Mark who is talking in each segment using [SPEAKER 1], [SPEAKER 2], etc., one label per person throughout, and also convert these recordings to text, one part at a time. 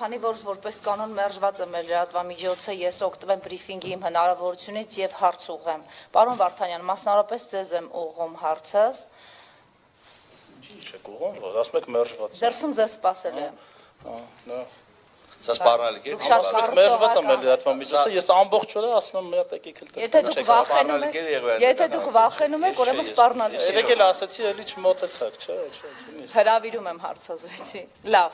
[SPEAKER 1] քանի որ որպես կանոն մերժված է մեր լրատվամիջոցը, ես օգտվեմ բրիֆինգի իմ հնարավորությունից եւ հարց ուղեմ։ Պարոն Վարդանյան, մասնավորապես ձեզ եմ ուղղում հարցս։
[SPEAKER 2] Ինչի՞ չեք ուղում, որ ասում եք մերժված
[SPEAKER 1] Դերսում ձեզ սպասել եմ։
[SPEAKER 2] Հա, նա
[SPEAKER 3] Սա սպառնալիք է։
[SPEAKER 2] մերժված է մեր
[SPEAKER 1] հակա-
[SPEAKER 2] լրատվամիջոցը, ես ամբողջ օրը ասում եմ մի հատ եկեք էլ
[SPEAKER 1] Եթե
[SPEAKER 2] տեսնենք։
[SPEAKER 1] դուք վախենում
[SPEAKER 3] սպառնալիք է եղել
[SPEAKER 1] եք, եթե դուք վախենում եք, ուրեմն
[SPEAKER 3] չէ, ես-
[SPEAKER 1] սպառնալի։
[SPEAKER 2] Երեք էլ ասացի, էլի չմոտեցաք, չէ, չէ,
[SPEAKER 1] Հրավիրում եմ հարցազրույցի։ Լավ,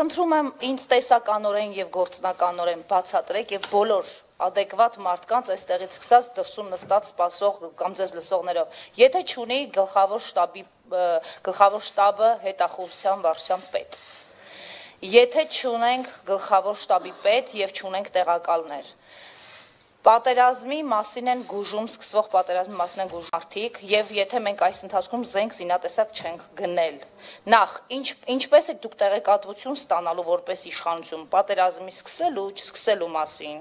[SPEAKER 1] խնդրում եմ ինձ տեսականորեն եւ գործնականորեն բացատրեք եւ բոլոր adekvat մարդկանց այստեղից սկսած դրսում նստած սպասող կամ ձեզ լսողներով։ Եթե ճունի գլխավոր շտաբի գլխավոր շտաբը հետախուզության վարչության պետ։ Եթե ճունենք գլխավոր շտաբի պետ եւ ճունենք տեղակալներ։ Պատերազմի մասին են գուժում, սկսվող պատերազմի մասին են գուժում արդիկ եւ եթե մենք այս ընթացքում զենք զինատեսակ չենք գնել։ Նախ, ինչ ինչպես եք դուք տեղեկատվություն ստանալու որպես իշխանություն պատերազմի սկսելու, չսկսելու մասին։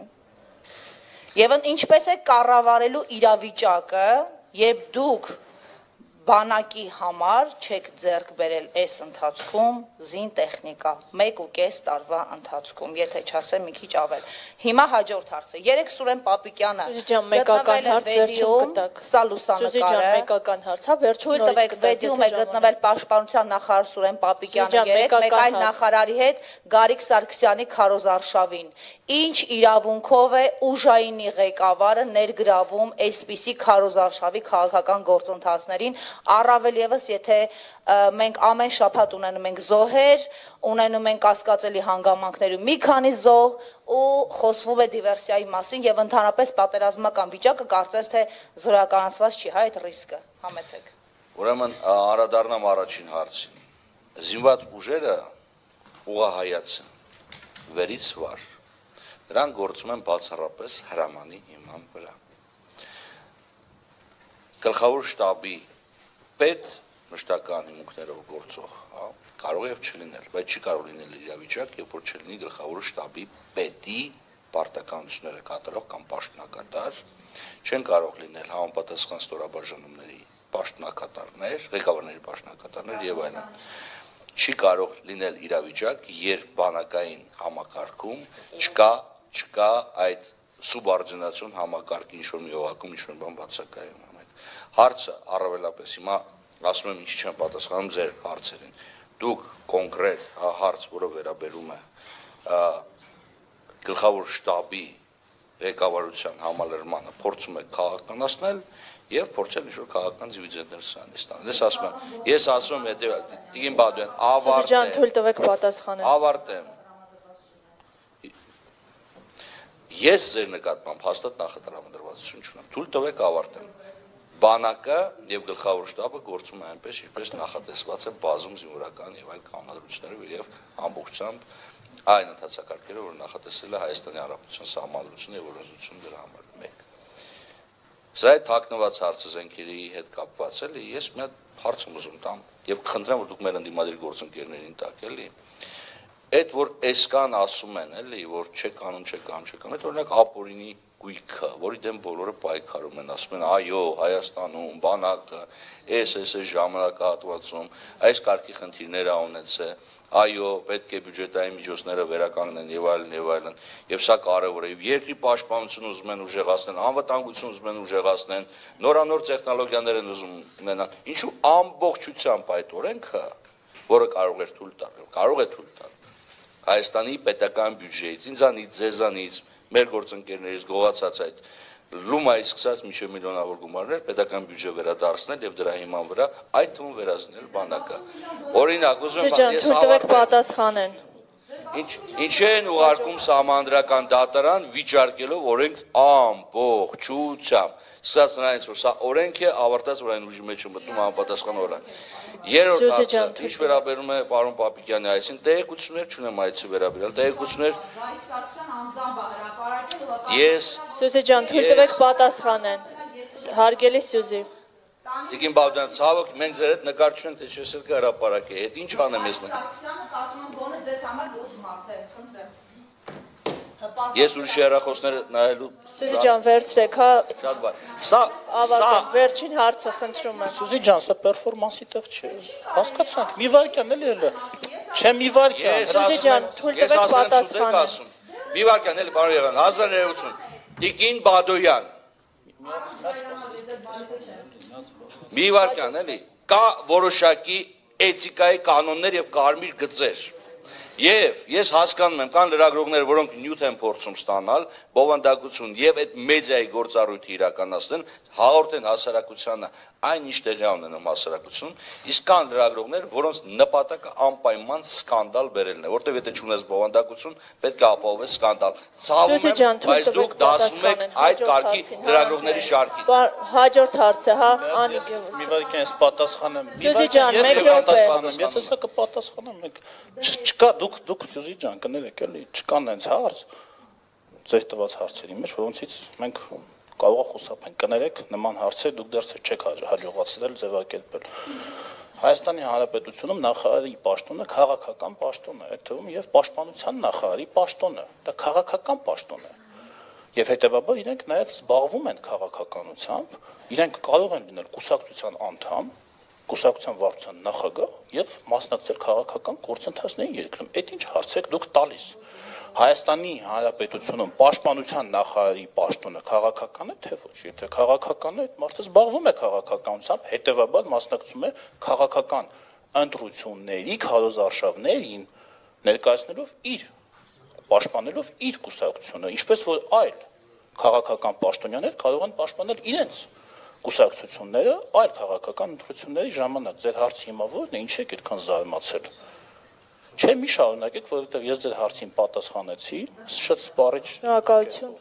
[SPEAKER 1] Եվ ինչպես է կառավարելու իրավիճակը, երբ դուք բանակի համար չեք ձեռք բերել այս ընթացքում զին տեխնիկա 1.5 տարվա ընթացքում, եթե չասեմ մի քիչ ավել։ Հիմա հաջորդ հարցը։ Երեք Սուրեն Պապիկյանը
[SPEAKER 4] Սուզի ջան, մեկական հարց վերջում կտակ։
[SPEAKER 1] Սա լուսանկարը։
[SPEAKER 4] մեկական հարց, հա, վերջում նորից
[SPEAKER 1] տվեք վեդիում է գտնվել պաշտպանության նախարար Սուրեն Պապիկյանը երեք, մեկ այլ նախարարի հետ Գարիկ Սարգսյանի քարոզարշավին։ Ինչ իրավունքով է ուժայինի ղեկավարը ներգրավում այսպիսի քարոզարշավի քաղաքական գործընթացներին, առավել եւս եթե մենք ամեն շաբաթ ունենում ենք զոհեր, ունենում ենք կասկածելի հանգամանքներ ու մի քանի զոհ ու խոսվում է դիվերսիայի մասին եւ ընդհանրապես պատերազմական վիճակը կարծես թե զրոյականացված չի, հա այդ ռիսկը։ Համեցեք։
[SPEAKER 3] Ուրեմն ա- անդրադառնամ առաջին հարցին։ Զինված ուժերը ուղահայացն վերից վար։ Դրանք գործում են բացառապես հրամանի հիման վրա։ Գլխավոր շտաբի պետ մշտական հիմունքներով գործող, հա, կարող է չլինել, բայց չի կարող լինել իրավիճակ, երբ որ չլինի գլխավոր շտաբի պետի պարտականությունները կատարող կամ պաշտոնակատար, չեն կարող լինել համապատասխան ստորաբաժանումների պաշտոնակատարներ, ղեկավարների պաշտոնակատարներ եւ այլն չի կարող լինել իրավիճակ, երբ բանակային համակարգում չկա չկա այդ սուբորդինացիոն համակարգի ինչ որ մի օղակում ինչ որ բան բացակայում Հարցը առավելապես հիմա ասում եմ ինչ չեմ պատասխանում ձեր հարցերին։ Դուք կոնկրետ հա, հարց, որը վերաբերում է գլխավոր շտաբի ղեկավարության համալրմանը փորձում եք քաղաքականացնել եւ փորձել ինչ-որ քաղաքական դիվիդենտներ սրանից ստանել։ Ես ասում եմ, ես ասում եմ, եթե Տիգին Բադոյան
[SPEAKER 4] Սուզի ջան, թույլ տվեք պատասխանել։
[SPEAKER 3] ավարտեմ։ Ես ձեր նկատմամբ հաստատ նախատրամադրվածություն չունեմ։ Թույլ տվեք ավարտեմ։ Բանակը եւ գլխավոր շտաբը գործում է այնպես, ինչպես նախատեսված է բազում զինվորական եւ այլ կանոնադրություններով եւ ամբողջությամբ այն ընդհանցակարգերը, որ նախատեսել է Հայաստանի Հանրապետության սահմանադրությունը եւ օրենսդրությունը դրա համար։ 1 Սա այդ հակնված հարցը զենքերի հետ կապված էլի, ես մի հատ հարց եմ ուզում տամ եւ կխնդրեմ որ դուք մեր ընդդիմադիր գործընկերներին տաք էլի։ Այդ որ այսքան ասում են էլի, որ չեք անում, չեք անում, չեք անում, այդ օրինակ ապորինի գույքը, որի դեմ բոլորը պայքարում են, ասում են, այո, Հայաստանում բանակը էս էս էս ժամանակահատվածում այս կարգի խնդիրները ունեցե, այո, պետք է բյուջետային միջոցները վերականգնեն եւ այլն եւ այլն։ Եվ սա կարեւոր է։ Եվ երկրի պաշտպանությունը ուզում են ուժեղացնել, անվտանգությունը ուզում են ուժեղացնել, նորանոր տեխնոլոգիաներ են ուզում ունենալ։ Ինչու ամբողջությամբ այդ օրենքը, որը կարող է թույլ տալ, կարող է թույլ տալ Հայաստանի պետական բյուջեից, ինձանից, ձեզանից, մեր գործընկերներից գողացած այդ լումայից սկսած մինչև միլիոնավոր գումարներ պետական բյուջե վերադարձնել եւ դրա հիման վրա այդ թվում վերածնել բանակը։ Օրինակ, ուզում եմ ես
[SPEAKER 4] թույլ տվեք
[SPEAKER 3] ավարտեմ։
[SPEAKER 4] պատասխանեն։
[SPEAKER 3] Ինչ ինչ են ուղարկում սահմանադրական դատարան վիճարկելով օրենք ամբողջությամբ։ Սա նրանից որ սա օրենք է ավարտած որ այն ուժի մեջ է մտնում համապատասխան օրը։
[SPEAKER 4] Սյուզի
[SPEAKER 3] հարցը, ինչ վերաբերում է պարոն Պապիկյանի այսին տեղեկություններ չունեմ այցի վերաբերյալ։ Տեղեկություններ
[SPEAKER 1] է
[SPEAKER 3] ես
[SPEAKER 4] Սուզի ջան, թույլ տվեք պատասխանեն։ Հարգելի Սյուզի։
[SPEAKER 3] Տիկին Բալդյան, ցավոք մենք ձեր հետ նկար չունենք, թե չես էլ հրապարակի։ Հետ ինչ անեմ ես։ նկար-
[SPEAKER 1] Սարգսյանը կարծում եմ գոնե ձեզ համար լուրջ մարդ է, խնդրեմ։
[SPEAKER 3] Ես ուրիշի հեռախոսները նայելու
[SPEAKER 4] Սուզի ջան, վերցրեք, հա,
[SPEAKER 3] շատ բան։ Սա սա
[SPEAKER 4] Վերջին հարցը խնդրում եմ։
[SPEAKER 2] Սուզի ջան, սա պերֆորմանսի տեղ չէ։ Հասկացանք, մի վայրկյան էլի էլի։
[SPEAKER 1] Ես
[SPEAKER 2] Չէ, մի վարքյան։
[SPEAKER 3] Ես
[SPEAKER 4] Սուզի ջան, թույլ
[SPEAKER 3] ես
[SPEAKER 4] տվեք պատասխանը։
[SPEAKER 3] ասում։ Մի վարքան էլի պարոն Երևան 1980 Տիկին Բադոյան Մի վարքան էլի կա որոշակի էթիկայի կանոններ եւ կարմիր գծեր Եվ ես հասկանում եմ, կան լրագրողներ, որոնք նյութ են փորձում ստանալ, բովանդակություն եւ այդ մեդիայի գործառույթը իրականացնեն, հաղորդեն հասարակությանը այն ինչ տեղի ունենում հասարակությունում, իսկ կան լրագրողներ, որոնց նպատակը անպայման սկանդալ բերելն է, որտեղ եթե չունես բովանդակություն, պետք է ապահովես սկանդալ։ Ցավում եմ, բայց դուք դասում եք այդ կարգի
[SPEAKER 4] հա։
[SPEAKER 3] լրագրողների շարքին։
[SPEAKER 4] Հաջորդ հարցը, հա, Անի
[SPEAKER 2] Ես
[SPEAKER 4] Գևորգ։
[SPEAKER 2] մի վարքյան ես պատասխանեմ։
[SPEAKER 4] Սյուզի ջան,
[SPEAKER 2] ես
[SPEAKER 4] մեկ
[SPEAKER 2] կպատասխանեմ,
[SPEAKER 3] րոպե։
[SPEAKER 2] Ես հեսա կպատասխանեմ, մեկ չ- չկա դուք դուք Սյուզի ջան կներեք էլի, չկան այնց հարց ձեր տված հարցերի մեջ, որոնցից մենք կարող է խոսափենք կներեք նման հարցեր դուք դեռ չեք հաջ- հաջողացրել ձևակերպել։ Հայաստանի Հանրապետությունում նախարարի պաշտոնը քաղաքական պաշտոն է, այդ թվում եւ պաշտպանության նախարարի պաշտոնը։ Դա քաղաքական պաշտոն է։ Եվ հետեւաբար իրենք նաև զբաղվում են քաղաքականությամբ, իրենք կարող են լինել կուսակցության անդամ, կուսակցության վարչության նախագահ եւ մասնակցել քաղաքական գործընթացներին երկրում։ Այդ ինչ հարց եք դուք տալիս։ Հայաստանի Հանրապետությունում պաշտպանության նախարարի պաշտոնը քաղաքական է թե ոչ։ Եթե քաղաքական է, այդ մարդը զբաղվում է քաղաքականությամբ, հետեւաբար մասնակցում է քաղաքական ընտրությունների քարոզարշավներին ներկայացնելով իր պաշտպանելով իր կուսակցությունը, ինչպես որ այլ քաղաքական պաշտոնյաներ կարող են պաշտպանել իրենց կուսակցությունները այլ քաղաքական ընտրությունների ժամանակ։ Ձեր հարցի հիմա ո՞րն է, ինչ եք այդքան զարմացել։ Չէ, մի շարունակեք, որովհետև ես ձեր հարցին պատասխանեցի, շատ սպառիչ
[SPEAKER 4] Շնորհակալություն։